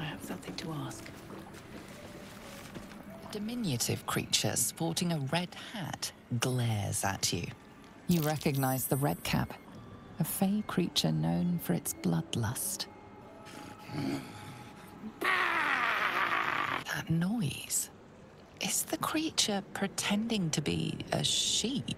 I have something to ask. A Diminutive creature sporting a red hat glares at you. You recognize the redcap, a fey creature known for its bloodlust. That noise. Is the creature pretending to be a sheep?